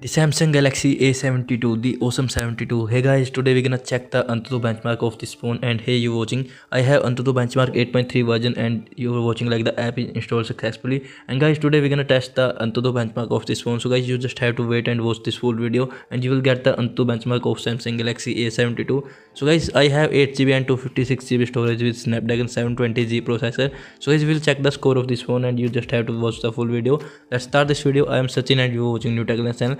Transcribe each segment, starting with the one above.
The Samsung Galaxy A72, the awesome 72. Hey guys, today we're gonna check the Antutu benchmark of this phone and hey you watching. I have Antutu benchmark 8.3 version and you're watching like the app is installed successfully. And guys, today we're gonna test the Antutu benchmark of this phone. So guys, you just have to wait and watch this full video and you will get the Antutu benchmark of Samsung Galaxy A72. So guys, I have 8GB and 256GB storage with Snapdragon 720G processor. So guys, we'll check the score of this phone and you just have to watch the full video. Let's start this video. I am Sachin and you're watching New Tech channel.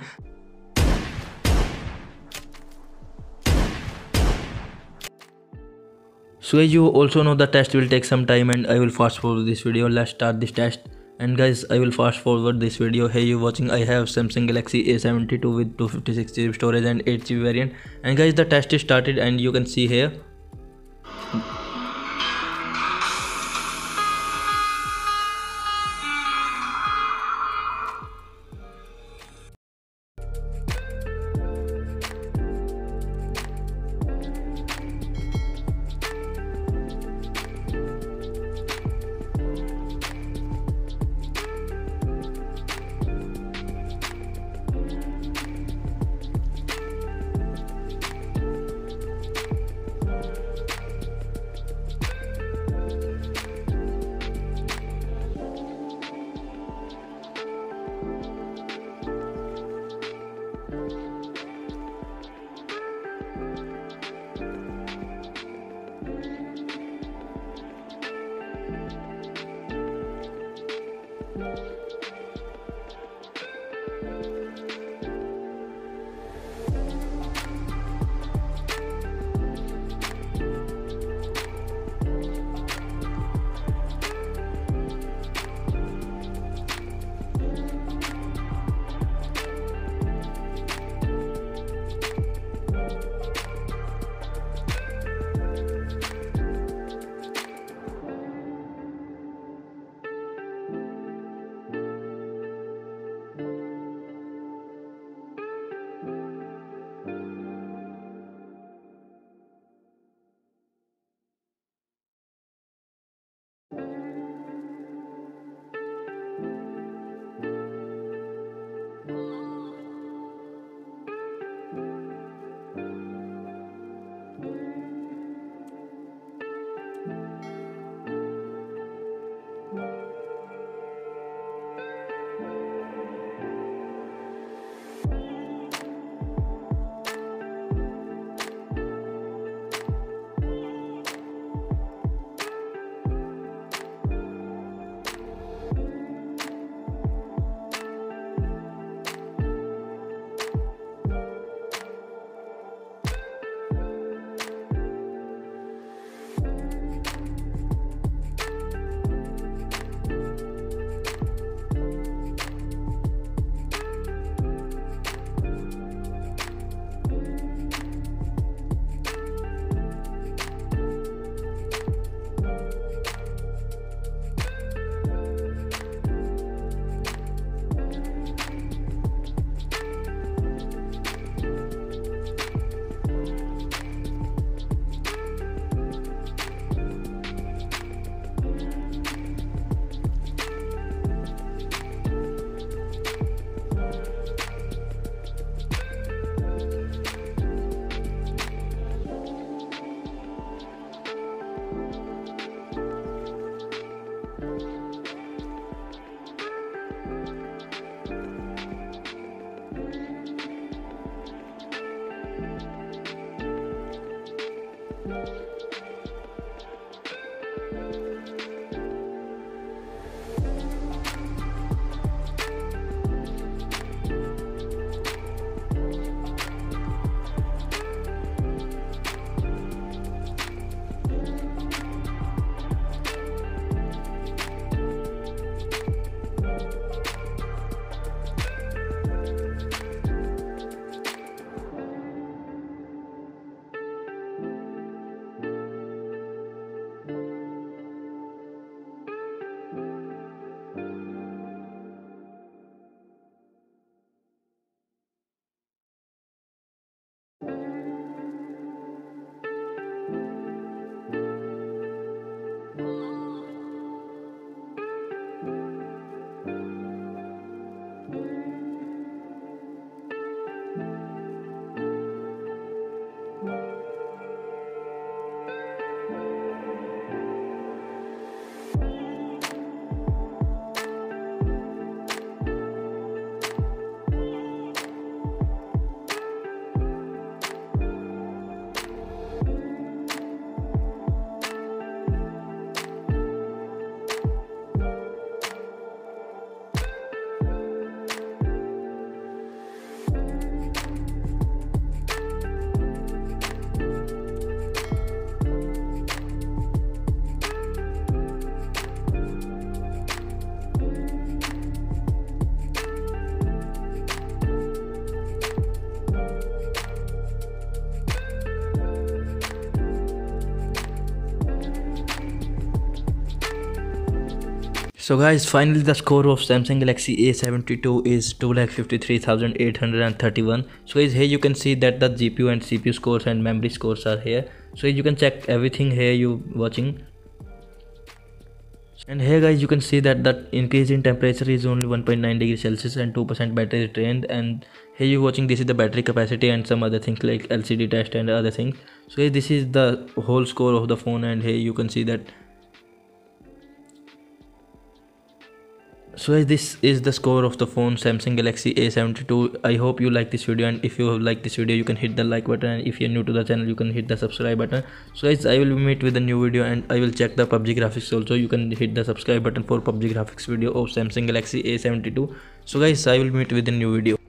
So as you also know the test will take some time and i will fast forward this video. Let's start this test. And guys i will fast forward this video. Hey you watching? I have samsung galaxy a72 with 256 gb storage and 8 gb variant. And guys the test is started and you can see here So guys, finally the score of Samsung Galaxy A72 is 2,53,831. So guys, here you can see that the GPU and CPU scores and memory scores are here. So you can check everything here you watching. And here guys, you can see that the increase in temperature is only 1.9 degrees Celsius and 2% battery drained. And here you watching this is the battery capacity and some other things like LCD test and other things. So this is the whole score of the phone and here you can see that so this is the score of the phone samsung galaxy a72 i hope you like this video and if you like this video you can hit the like button and if you're new to the channel you can hit the subscribe button. So guys i will meet with a new video and i will check the pubg graphics also. You can hit the subscribe button for pubg graphics video of samsung galaxy a72 so guys i will meet with a new video